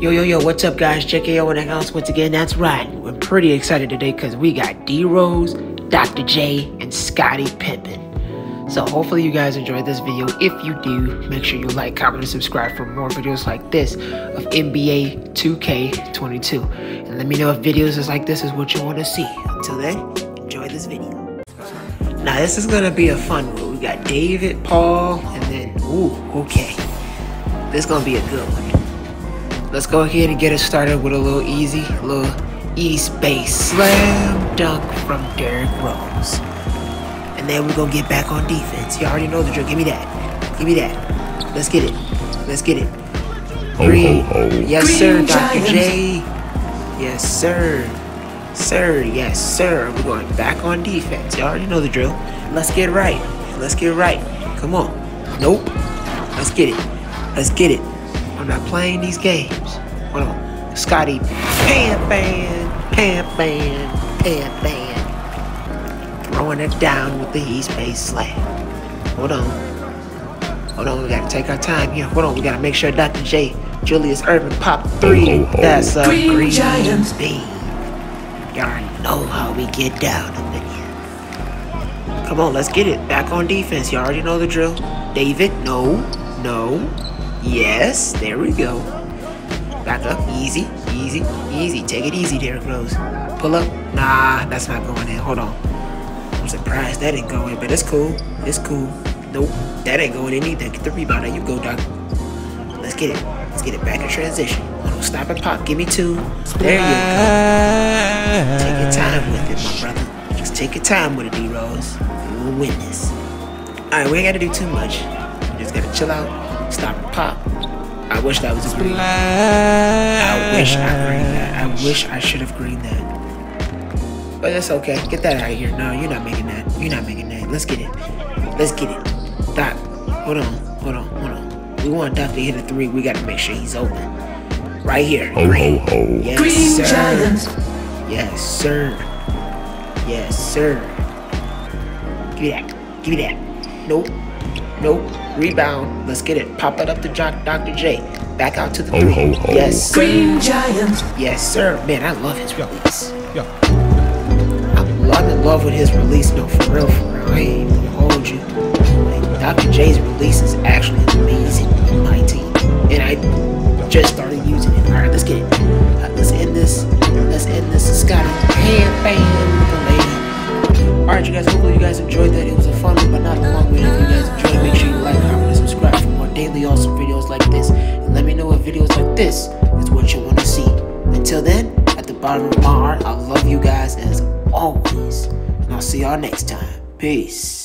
Yo, yo, yo, what's up, guys? JKO and else once again. That's right. We're pretty excited today because we got D Rose, Dr. J, and Scottie Pippen. So, hopefully, you guys enjoyed this video. If you do, make sure you like, comment, and subscribe for more videos like this of NBA 2K22. And let me know if videos is like this is what you want to see. Until then, enjoy this video. Now, this is going to be a fun one. We got David, Paul, and then, ooh, okay. This is going to be a good one. Let's go ahead and get it started with a little easy, a little East Bay slam dunk from Derrick Rose. And then we're gonna get back on defense. You already know the drill. Give me that. Give me that. Let's get it. Let's get it. Green. Ho, ho, ho. Yes, Green sir, Dr. J. Yes, sir. Sir, yes, sir. We're going back on defense. You already know the drill. Let's get right. Let's get right. Come on. Nope. Let's get it. Let's get it. I'm not playing these games. Hold on. Scottie, Pan Fan, Pan Fan, Pan Fan. Throwing it down with the East Bay slam. Hold on. Hold on, we gotta take our time here. Hold on, we gotta make sure Dr. J, Julius Erving pop three. Oh, oh, oh. That's a green, green giant speed. Y'all know how we get down up in here. Come on, let's get it. Back on defense. You all already know the drill. David, no, no, Yes, there we go. Back up, easy, easy, easy. Take it easy, Derrick Rose. Pull up. Nah, that's not going in. Hold on. I'm surprised that didn't go in, but it's cool. It's cool. Nope, that ain't going in either. Get the rebound. There you go, Doc. Let's get it. Let's get it back in transition. Hold stop and pop. Give me two. There you go. Take your time with it, my brother. Just take your time with it, D-Rose. You will win this. Alright, we ain't gotta do too much. We just gotta chill out Stop and pop. I wish that was a green. I wish I green that. I wish I should have green that. But that's okay. Get that out of here. No, you're not making that. You're not making that. Let's get it. Let's get it. Doc, hold on. Hold on. Hold on. We want Doc to hit a three. We got to make sure he's open. Right here. Ho, green. ho, ho. Yes, green sir. Giants. Yes, sir. Yes, sir. Give me that. Give me that. Nope. Nope. Rebound. Let's get it. Pop it up to Dr. J. Back out to the three. Ho, ho. Yes. Green Giant. Yes, sir. Man, I love his release. Yeah. I'm, I'm in love with his release. No, for real, for real. I ain't gonna hold you. Like, Dr. J's release is actually amazing this is what you want to see. Until then, at the bottom of my heart, I love you guys as always. And I'll see y'all next time. Peace.